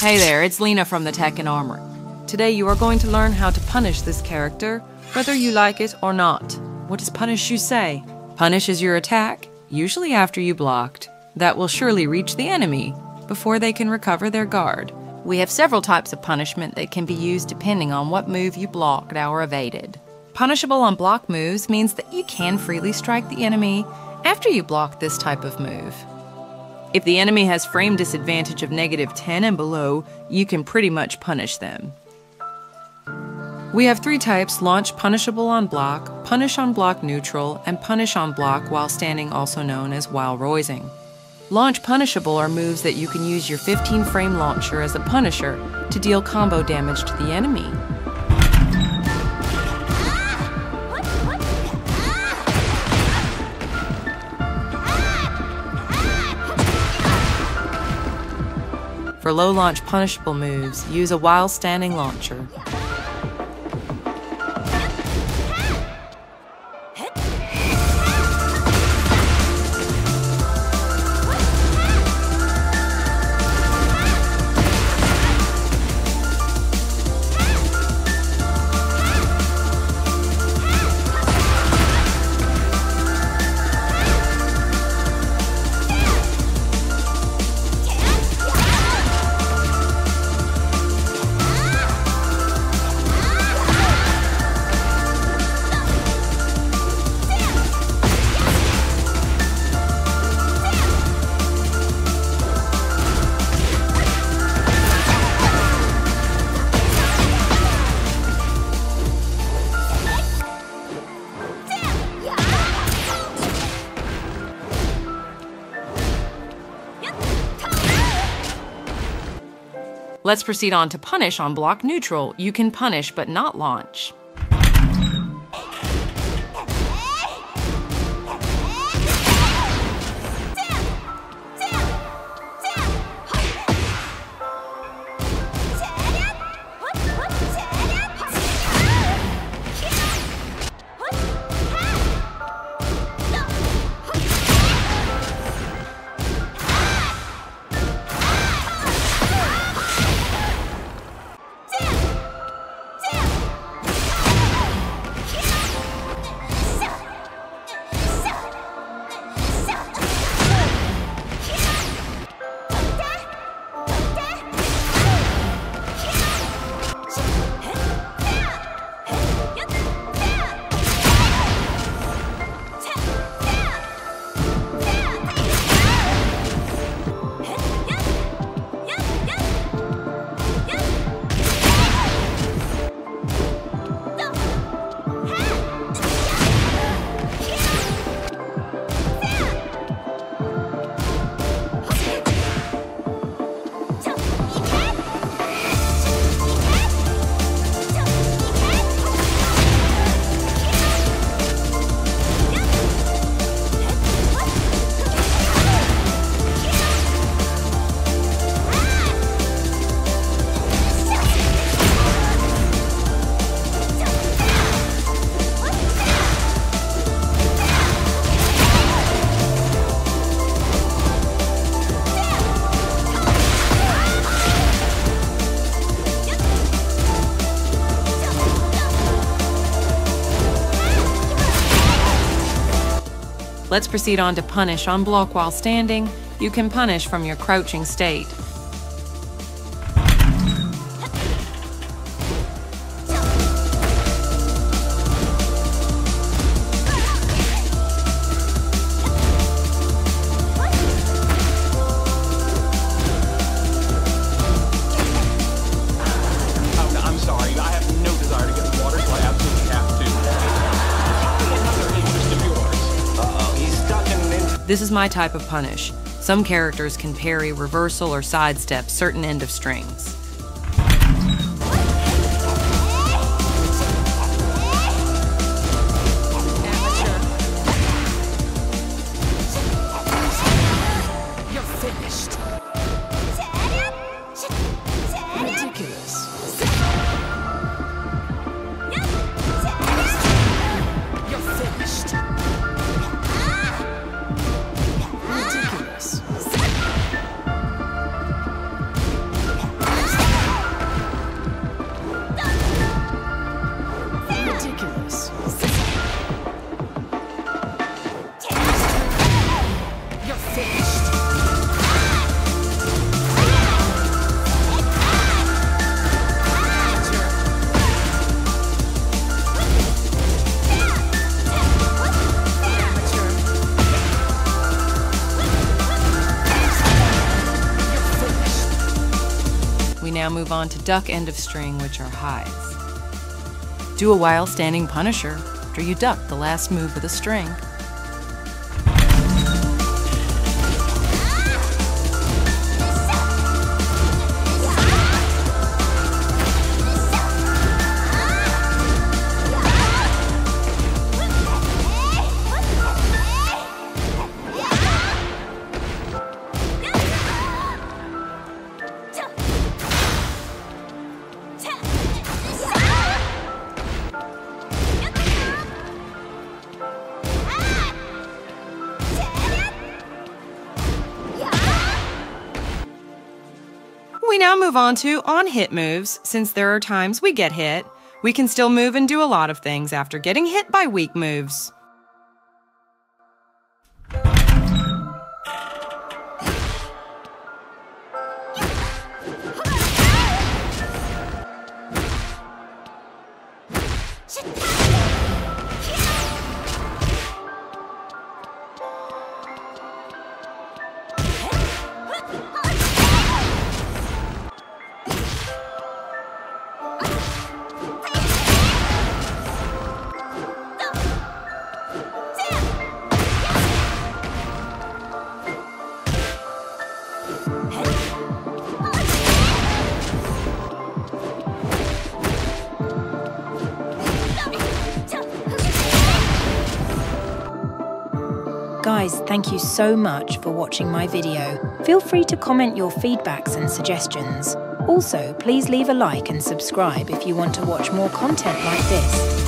Hey there, it's Lena from the Tecken Armory. Today you are going to learn how to punish this character, whether you like it or not. What does punish you say? Punish is your attack, usually after you blocked, that will surely reach the enemy before they can recover their guard. We have several types of punishment that can be used depending on what move you blocked or evaded. Punishable on block moves means that you can freely strike the enemy after you block this type of move. If the enemy has frame disadvantage of negative 10 and below, you can pretty much punish them. We have three types launch punishable on block, punish on block neutral, and punish on block while standing, also known as while rising. Launch punishable are moves that you can use your 15 frame launcher as a punisher to deal combo damage to the enemy. For low launch punishable moves, use a while standing launcher. Let's proceed on to punish on block neutral. You can punish but not launch. Let's proceed on to punish on block while standing. You can punish from your crouching state. This is my type of punish. Some characters can parry, reversal, or sidestep certain end of strings. Now move on to duck end of string, which are highs. Do a while standing punisher after you duck the last move of the string. We now move on to on hit moves. Since there are times we get hit, we can still move and do a lot of things after getting hit by weak moves. Guys, thank you so much for watching my video. Feel free to comment your feedbacks and suggestions. Also, please leave a like and subscribe if you want to watch more content like this.